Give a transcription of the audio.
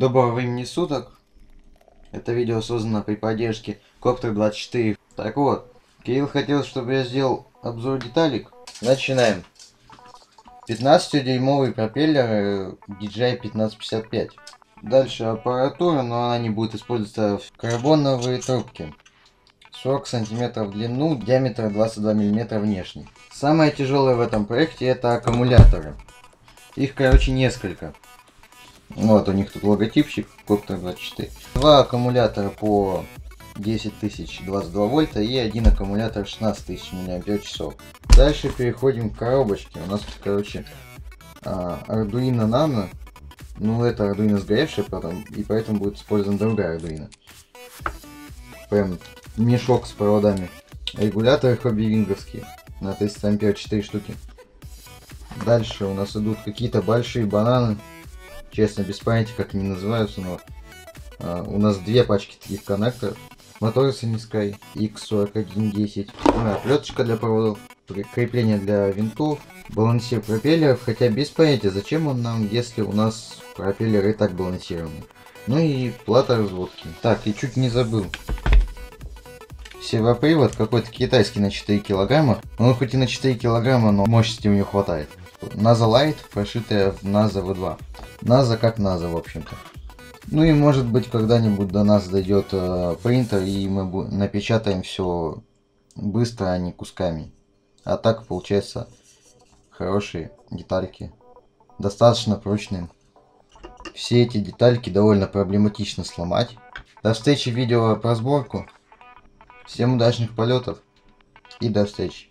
Доброго времени суток. Это видео создано при поддержке Коптер 24. Так вот, Кирилл хотел, чтобы я сделал обзор деталек. Начинаем. 15-дюймовый пропеллер э, DJI 1555. Дальше аппаратура, но она не будет использоваться в карбоновые трубки. 40 сантиметров в длину, диаметр 22 миллиметра внешний. Самое тяжелое в этом проекте это аккумуляторы. Их, короче, несколько. Вот у них тут логотипчик Коптер 24. Два аккумулятора по 10 тысяч 22 вольта и один аккумулятор 16 тысяч миллиампер часов. Дальше переходим к коробочке. У нас тут, короче, а, Arduino Nano. Ну, это Arduino сгоревшая, потом, и поэтому будет использована другая Arduino. Прям мешок с проводами. Регуляторы хобби на 30 ампер 4 штуки. Дальше у нас идут какие-то большие бананы. Честно, без понятия, как они называются, но а, у нас две пачки таких коннекторов. Моторы Sky X4110. Оплеточка для проводов. Крепление для винтов. Балансир пропеллеров. Хотя без понятия, зачем он нам, если у нас пропеллеры и так балансированы. Ну и плата разводки. Так, и чуть не забыл. Сервопривод какой-то китайский на 4 килограмма. Он хоть и на 4 килограмма, но мощности у него хватает. NASA Light, прошитая в NASA V2. NASA как NASA, в общем-то. Ну и может быть когда-нибудь до нас дойдет э, принтер и мы напечатаем все быстро, а не кусками. А так получается хорошие детальки. Достаточно прочные. Все эти детальки довольно проблематично сломать. До встречи в видео про сборку. Всем удачных полетов и до встречи.